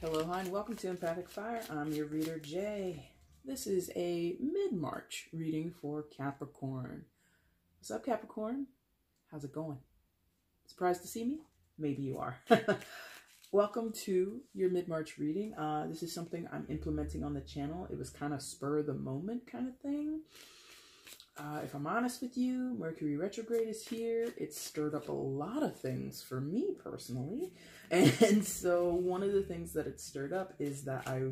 Hello, hi, and welcome to Empathic Fire. I'm your reader, Jay. This is a mid March reading for Capricorn. What's up, Capricorn? How's it going? Surprised to see me? Maybe you are. welcome to your mid March reading. Uh, this is something I'm implementing on the channel. It was kind of spur of the moment kind of thing. Uh, if I'm honest with you, Mercury retrograde is here. It stirred up a lot of things for me personally. And so one of the things that it stirred up is that I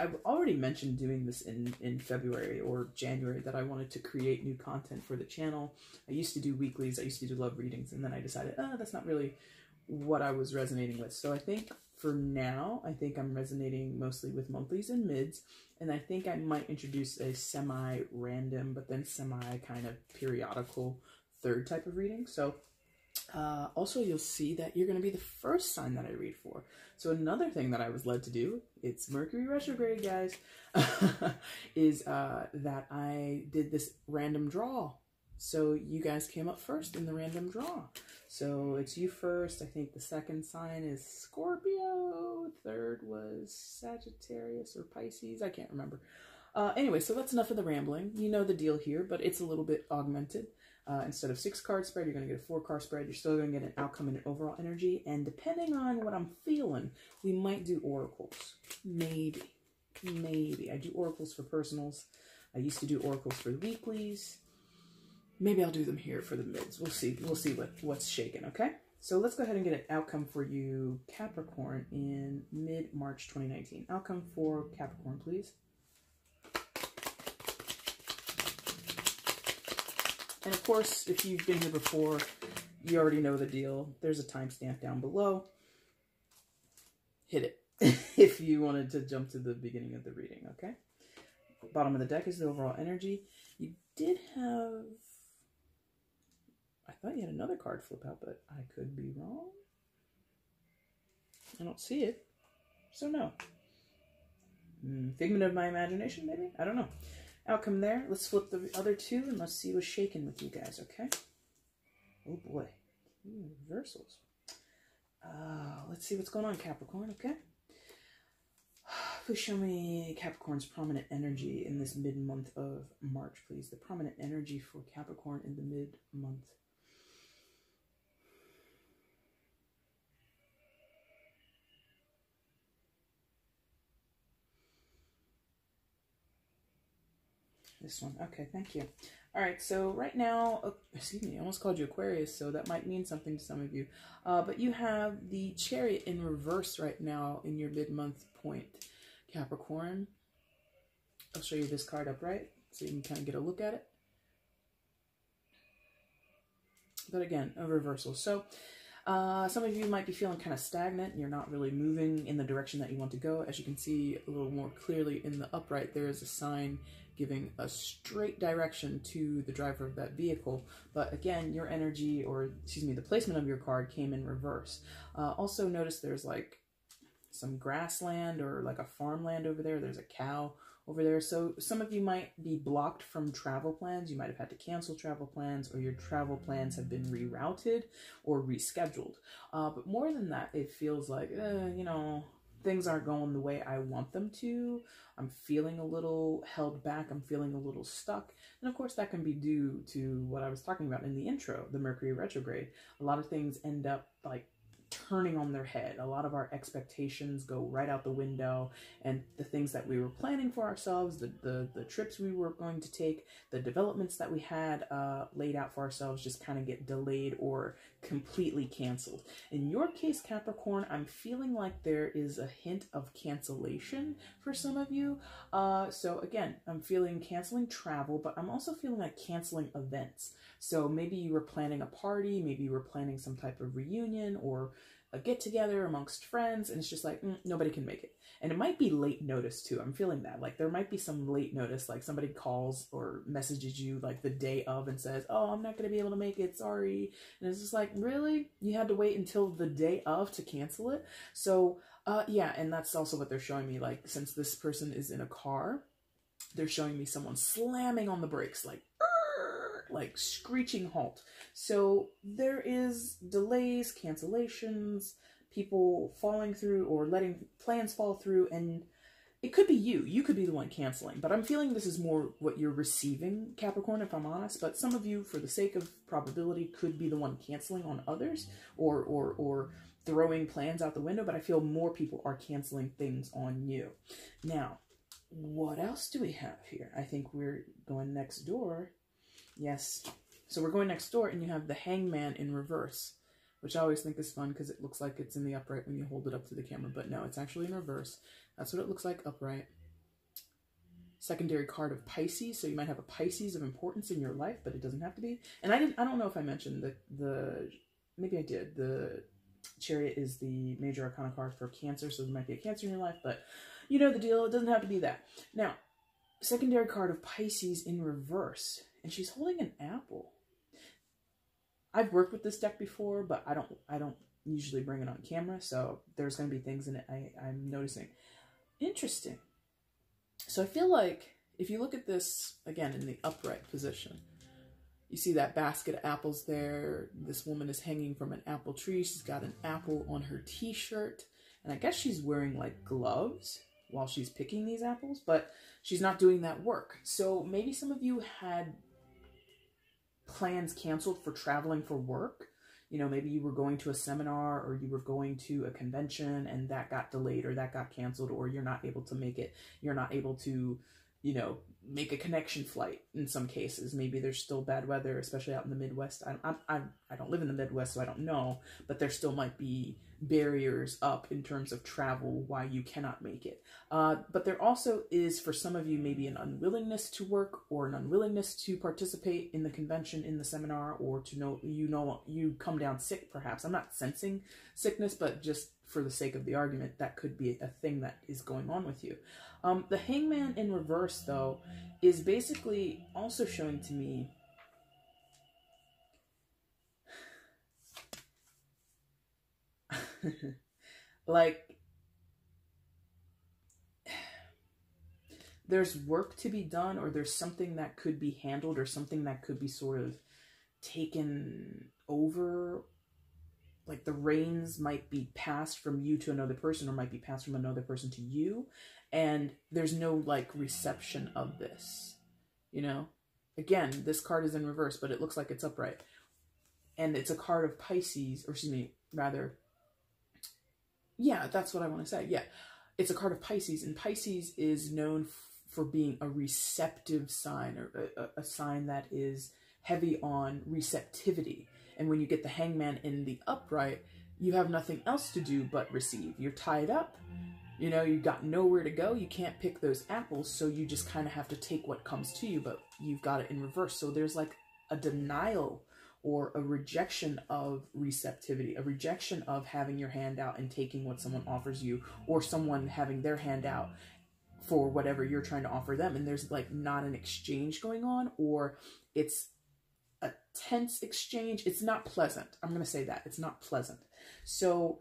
I've already mentioned doing this in, in February or January that I wanted to create new content for the channel. I used to do weeklies, I used to do love readings, and then I decided, oh, that's not really what I was resonating with. So I think for now, I think I'm resonating mostly with monthlies and mids, and I think I might introduce a semi-random, but then semi-kind of periodical third type of reading. So uh, also, you'll see that you're going to be the first sign that I read for. So another thing that I was led to do, it's Mercury retrograde, guys, is uh, that I did this random draw. So you guys came up first in the random draw. So it's you first. I think the second sign is Scorpio. Third was Sagittarius or Pisces. I can't remember. Uh, anyway, so that's enough of the rambling. You know the deal here, but it's a little bit augmented. Uh, instead of six card spread, you're going to get a four card spread. You're still going to get an outcome and an overall energy. And depending on what I'm feeling, we might do oracles. Maybe. Maybe. I do oracles for personals. I used to do oracles for weeklies. Maybe I'll do them here for the mids. We'll see. We'll see what, what's shaking, okay? So let's go ahead and get an outcome for you, Capricorn, in mid-March 2019. Outcome for Capricorn, please. And of course, if you've been here before, you already know the deal. There's a timestamp down below. Hit it if you wanted to jump to the beginning of the reading, okay? Bottom of the deck is the overall energy. You did have... I thought you had another card flip out, but I could be wrong. I don't see it. So no. Mm, figment of my imagination, maybe? I don't know outcome there. Let's flip the other two and let's see what's shaking with you guys, okay? Oh boy. Ooh, reversals. Uh, let's see what's going on, Capricorn, okay? Please show me Capricorn's prominent energy in this mid-month of March, please. The prominent energy for Capricorn in the mid-month This one. Okay, thank you. All right, so right now, oh, excuse me, I almost called you Aquarius, so that might mean something to some of you. Uh, but you have the chariot in reverse right now in your mid-month point, Capricorn. I'll show you this card upright so you can kind of get a look at it. But again, a reversal. So uh, some of you might be feeling kind of stagnant and you're not really moving in the direction that you want to go. As you can see a little more clearly in the upright, there is a sign giving a straight direction to the driver of that vehicle. But again, your energy, or excuse me, the placement of your card came in reverse. Uh, also notice there's like some grassland or like a farmland over there. There's a cow over there. So some of you might be blocked from travel plans. You might have had to cancel travel plans or your travel plans have been rerouted or rescheduled. Uh, but more than that, it feels like, eh, you know, things aren't going the way I want them to. I'm feeling a little held back. I'm feeling a little stuck. And of course, that can be due to what I was talking about in the intro, the Mercury retrograde. A lot of things end up like turning on their head. A lot of our expectations go right out the window and the things that we were planning for ourselves, the, the, the trips we were going to take, the developments that we had uh, laid out for ourselves just kind of get delayed or completely canceled. In your case, Capricorn, I'm feeling like there is a hint of cancellation for some of you. Uh, so again, I'm feeling canceling travel, but I'm also feeling like canceling events. So maybe you were planning a party, maybe you were planning some type of reunion or a get together amongst friends, and it's just like, mm, nobody can make it. And it might be late notice too. I'm feeling that. Like there might be some late notice, like somebody calls or messages you like the day of and says, Oh, I'm not going to be able to make it. Sorry. And it's just like, really? You had to wait until the day of to cancel it? So, uh, yeah. And that's also what they're showing me. Like, since this person is in a car, they're showing me someone slamming on the brakes, like, like screeching halt. So there is delays, cancellations, people falling through or letting plans fall through and it could be you. You could be the one canceling, but I'm feeling this is more what you're receiving, Capricorn, if I'm honest. But some of you, for the sake of probability, could be the one canceling on others or or or throwing plans out the window. But I feel more people are canceling things on you. Now, what else do we have here? I think we're going next door. Yes. So we're going next door, and you have the Hangman in reverse, which I always think is fun because it looks like it's in the upright when you hold it up to the camera. But no, it's actually in reverse. That's what it looks like upright. Secondary card of Pisces, so you might have a Pisces of importance in your life, but it doesn't have to be. And I didn't I don't know if I mentioned that the maybe I did. The Chariot is the major arcana card for Cancer, so there might be a Cancer in your life, but you know the deal. It doesn't have to be that. Now, secondary card of Pisces in reverse, and she's holding an apple. I've worked with this deck before, but I don't I don't usually bring it on camera, so there's going to be things in it I, I'm noticing. Interesting. So I feel like if you look at this again in the upright position, you see that basket of apples there. This woman is hanging from an apple tree. She's got an apple on her t-shirt. And I guess she's wearing like gloves while she's picking these apples, but she's not doing that work. So maybe some of you had plans canceled for traveling for work you know, maybe you were going to a seminar or you were going to a convention and that got delayed or that got canceled or you're not able to make it. You're not able to, you know, make a connection flight in some cases. Maybe there's still bad weather, especially out in the Midwest. I, I, I, I don't live in the Midwest, so I don't know, but there still might be barriers up in terms of travel why you cannot make it. Uh, but there also is, for some of you, maybe an unwillingness to work or an unwillingness to participate in the convention, in the seminar, or to know you know you come down sick. Perhaps I'm not sensing sickness, but just for the sake of the argument, that could be a thing that is going on with you. Um, the Hangman in reverse, though, is basically also showing to me like there's work to be done or there's something that could be handled or something that could be sort of taken over. Like the reins might be passed from you to another person or might be passed from another person to you and there's no like reception of this you know again this card is in reverse but it looks like it's upright and it's a card of pisces or excuse me rather yeah, that's what I want to say. Yeah. It's a card of Pisces, and Pisces is known for being a receptive sign or a, a, sign that is heavy on receptivity. And when you get the hangman in the upright, you have nothing else to do but receive. You're tied up. You know, you got nowhere to go. You can't pick those apples, so you just kind of have to take what comes to you, but you've got it in reverse. So there's like a denial or a rejection of receptivity, a rejection of having your hand out and taking what someone offers you, or someone having their hand out for whatever you're trying to offer them. And there's like not an exchange going on, or it's a tense exchange. It's not pleasant. I'm going to say that. It's not pleasant. So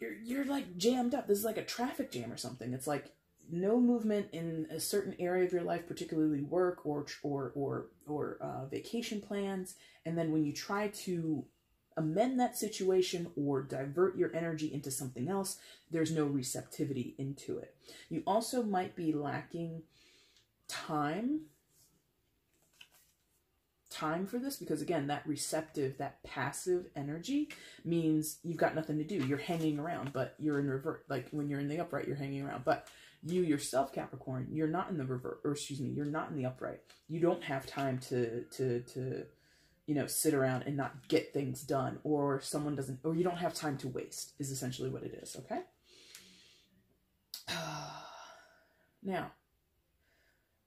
you're, you're like jammed up. This is like a traffic jam or something. It's like no movement in a certain area of your life, particularly work or or or or uh, vacation plans, and then when you try to amend that situation or divert your energy into something else, there's no receptivity into it. You also might be lacking time time for this because again that receptive that passive energy means you've got nothing to do. You're hanging around but you're in revert like when you're in the upright you're hanging around. But you yourself capricorn you're not in the revert or excuse me you're not in the upright. You don't have time to to to you know sit around and not get things done or someone doesn't or you don't have time to waste is essentially what it is okay? Now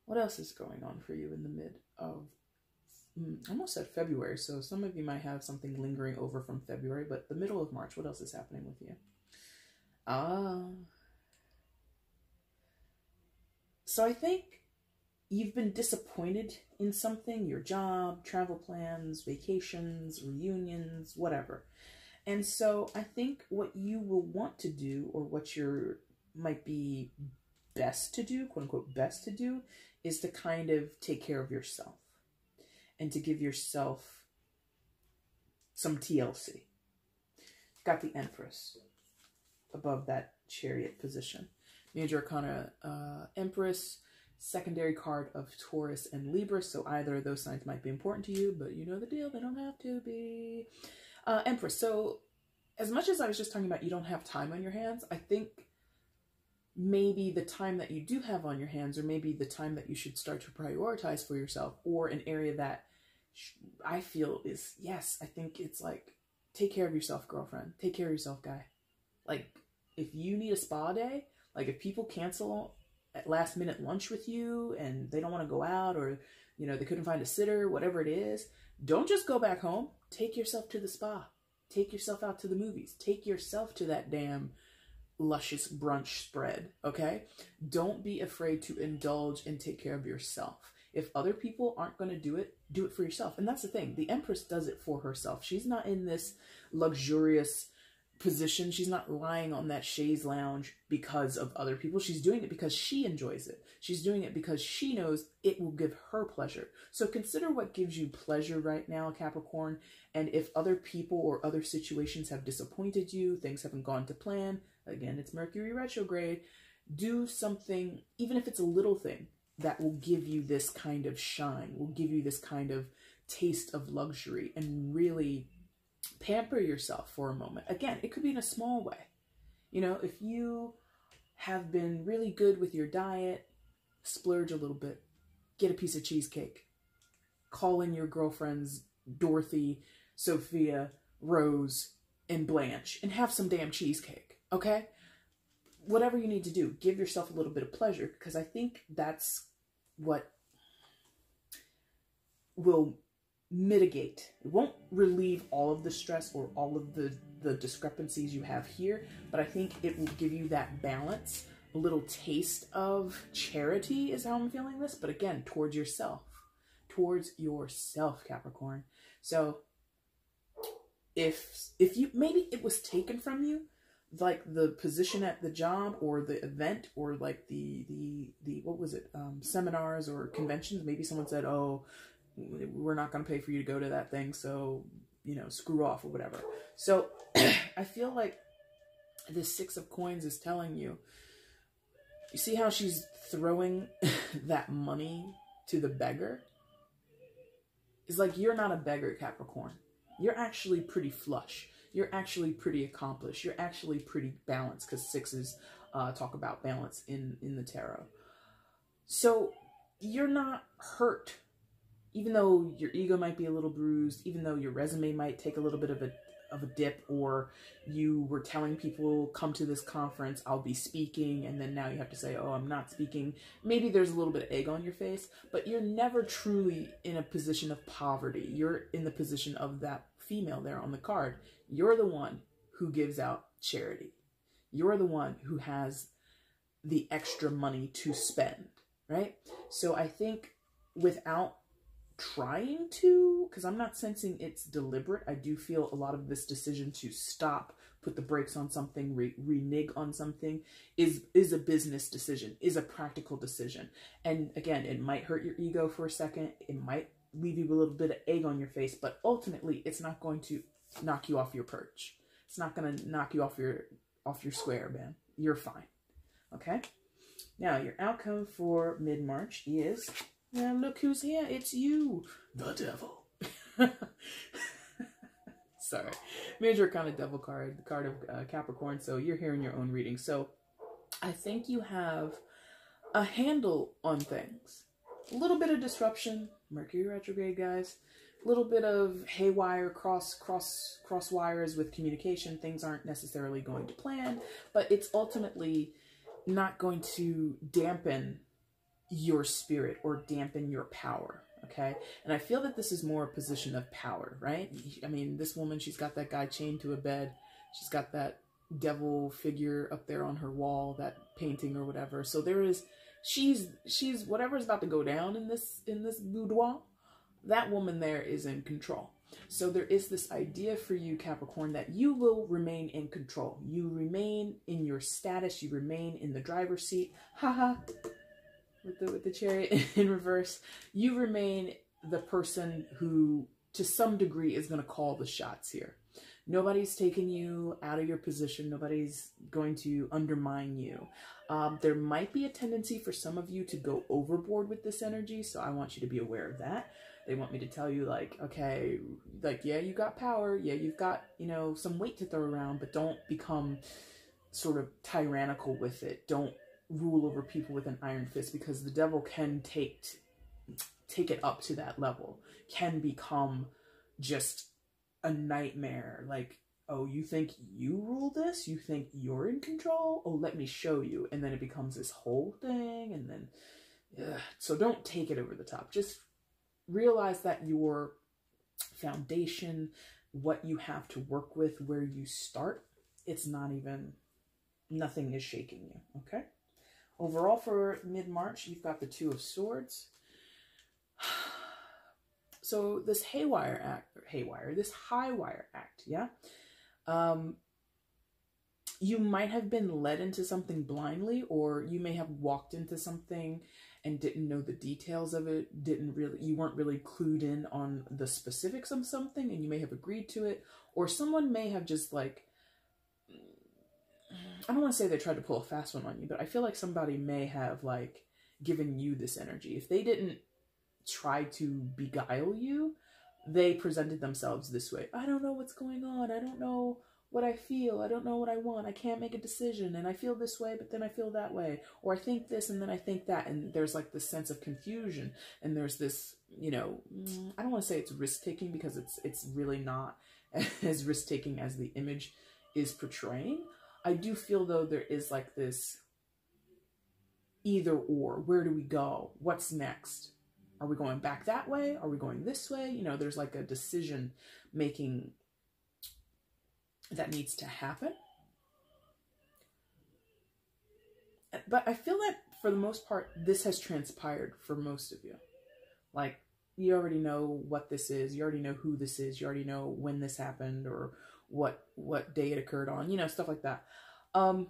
what else is going on for you in the mid of almost said February, so some of you might have something lingering over from February, but the middle of March, what else is happening with you? Ah, so I think you've been disappointed in something your job, travel plans, vacations, reunions, whatever. And so I think what you will want to do, or what you might be best to do, quote unquote, best to do, is to kind of take care of yourself. And to give yourself some TLC. Got the Empress above that chariot position. Major Arcana uh, Empress, secondary card of Taurus and Libra. So either of those signs might be important to you, but you know the deal, they don't have to be. Uh, Empress. So as much as I was just talking about you don't have time on your hands, I think maybe the time that you do have on your hands, or maybe the time that you should start to prioritize for yourself, or an area that I feel is, yes, I think it's like, take care of yourself, girlfriend. Take care of yourself, guy. Like, if you need a spa day, like if people cancel at last minute lunch with you and they don't want to go out or, you know, they couldn't find a sitter, whatever it is, don't just go back home. Take yourself to the spa. Take yourself out to the movies. Take yourself to that damn luscious brunch spread, okay? Don't be afraid to indulge and take care of yourself. If other people aren't going to do it, do it for yourself. And that's the thing. The Empress does it for herself. She's not in this luxurious position. She's not lying on that chaise lounge because of other people. She's doing it because she enjoys it. She's doing it because she knows it will give her pleasure. So consider what gives you pleasure right now, Capricorn. And if other people or other situations have disappointed you, things haven't gone to plan, again, it's Mercury retrograde, do something, even if it's a little thing, that will give you this kind of shine, will give you this kind of taste of luxury and really pamper yourself for a moment. Again, it could be in a small way. You know, if you have been really good with your diet, splurge a little bit, get a piece of cheesecake, call in your girlfriends, Dorothy, Sophia, Rose, and Blanche, and have some damn cheesecake, okay? Whatever you need to do, give yourself a little bit of pleasure because I think that's what will mitigate. It won't relieve all of the stress or all of the, the discrepancies you have here, but I think it will give you that balance, a little taste of charity is how I'm feeling this, but again, towards yourself, towards yourself, Capricorn. So if, if you, maybe it was taken from you, like the position at the job or the event or like the, the, the, what was it, um, seminars or conventions, maybe someone said, oh, we're not going to pay for you to go to that thing, so, you know, screw off or whatever. So I feel like the Six of Coins is telling you, you see how she's throwing that money to the beggar? It's like you're not a beggar, Capricorn. You're actually pretty flush. You're actually pretty accomplished. You're actually pretty balanced because sixes uh, talk about balance in, in the tarot. So you're not hurt even though your ego might be a little bruised, even though your resume might take a little bit of a of a dip or you were telling people come to this conference I'll be speaking and then now you have to say oh I'm not speaking maybe there's a little bit of egg on your face but you're never truly in a position of poverty you're in the position of that female there on the card you're the one who gives out charity you're the one who has the extra money to spend right so I think without trying to, because I'm not sensing it's deliberate. I do feel a lot of this decision to stop, put the brakes on something, re- renege on something is is a business decision, is a practical decision. And again, it might hurt your ego for a second. It might leave you a little bit of egg on your face, but ultimately, it's not going to knock you off your perch. It's not going to knock you off your off your square, man. You're fine. Okay. Now, your outcome for mid March is look who's here. It's you, the devil. Sorry. Major kind of devil card, the card of uh, Capricorn. So you're hearing your own reading. So I think you have a handle on things. A little bit of disruption, Mercury retrograde, guys. A little bit of haywire, cross, cross, cross wires with communication. Things aren't necessarily going to plan, but it's ultimately not going to dampen your spirit or dampen your power okay and i feel that this is more a position of power right i mean this woman she's got that guy chained to a bed she's got that devil figure up there on her wall that painting or whatever. So there is she's she's whatever's about to go down in this in this boudoir that woman there is in control. So there is this idea for you capricorn that you will remain in control. You remain in your status. You remain in the driver's seat. Haha with the with the chariot in reverse, you remain the person who, to some degree, is going to call the shots here. Nobody's taking you out of your position. Nobody's going to undermine you. Um, there might be a tendency for some of you to go overboard with this energy, so I want you to be aware of that. They want me to tell you, like, okay, like, yeah, you got power. Yeah, you've got, you know, some weight to throw around, but don't become sort of tyrannical with it. Don't rule over people with an iron fist because the devil can take take it up to that level. Can become just a nightmare. Like, oh, you think you rule this? You think you're in control? Oh, let me show you. And then it becomes this whole thing. And then, ugh. so don't take it over the top. Just realize that your foundation, what you have to work with, where you start, it's not even, nothing is shaking you. Okay. Overall, for mid March, you've got the Two of Swords. So this haywire act, haywire, this high wire act, yeah. Um, you might have been led into something blindly, or you may have walked into something and didn't know the details of it. Didn't really, you weren't really clued in on the specifics of something, and you may have agreed to it, or someone may have just like. I don't want to say they tried to pull a fast one on you, but I feel like somebody may have like given you this energy. If they didn't try to beguile you, they presented themselves this way. I don't know what's going on. I don't know what I feel. I don't know what I want. I can't make a decision. And I feel this way, but then I feel that way. Or I think this and then I think that. And there's like this sense of confusion. And there's this, you know, mm, I don't want to say it's risk taking because it's it's really not as risk taking as the image is portraying. I do feel though there is like this either or. Where do we go? What's next? Are we going back that way? Are we going this way? You know, there's like a decision making that needs to happen. But I feel that for the most part, this has transpired for most of you. Like, you already know what this is. You already know who this is. You already know when this happened or what what day it occurred on. You know, stuff like that. Um,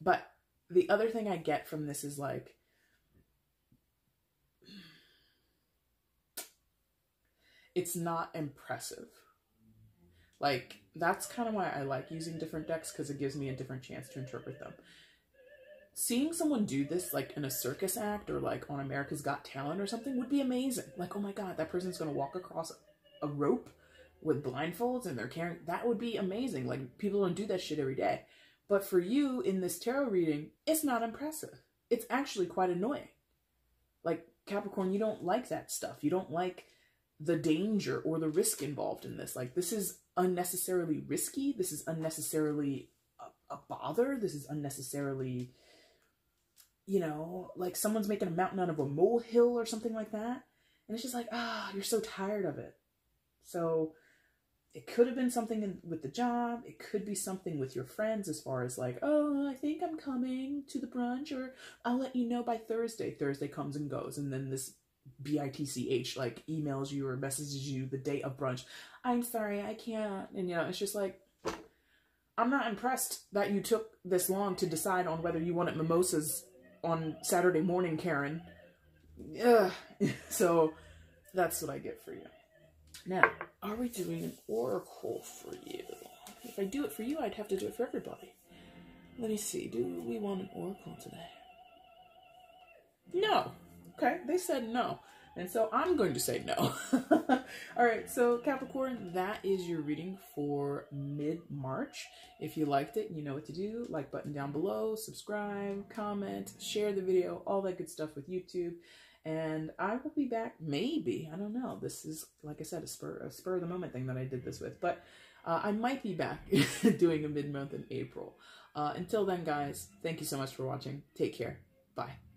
but the other thing I get from this is like it's not impressive. Like, that's kind of why I like using different decks because it gives me a different chance to interpret them. Seeing someone do this, like in a circus act or like on America's Got Talent or something, would be amazing. Like, oh my god, that person's gonna walk across a rope with blindfolds and they're carrying. That would be amazing. Like, people don't do that shit every day. But for you in this tarot reading, it's not impressive. It's actually quite annoying. Like, Capricorn, you don't like that stuff. You don't like the danger or the risk involved in this. Like, this is unnecessarily risky. This is unnecessarily a, a bother. This is unnecessarily, you know, like someone's making a mountain out of a molehill or something like that. And it's just like, ah, oh, you're so tired of it. So it could have been something in, with the job. It could be something with your friends as far as like, oh, I think I'm coming to the brunch or I'll let you know by Thursday. Thursday comes and goes. And then this bitch like emails you or messages you the day of brunch. I'm sorry i can't. And you know it's just like i'm not impressed that you took this long to decide on whether you wanted mimosas on saturday morning karen. Ugh. so that's what i get for you. Now are we doing an oracle for you? If i do it for you i'd have to do it for everybody. Let me see. Do we want an oracle today Okay, they said no. And so I'm going to say no. All right, so Capricorn, that is your reading for mid-March. If you liked it, you know what to do. Like button down below, subscribe, comment, share the video, all that good stuff with YouTube. And I will be back, maybe, I don't know. This is, like I said, a spur, a spur of the moment thing that I did this with. But uh, I might be back doing a mid-month in April. Uh, until then, guys, thank you so much for watching. Take care. Bye.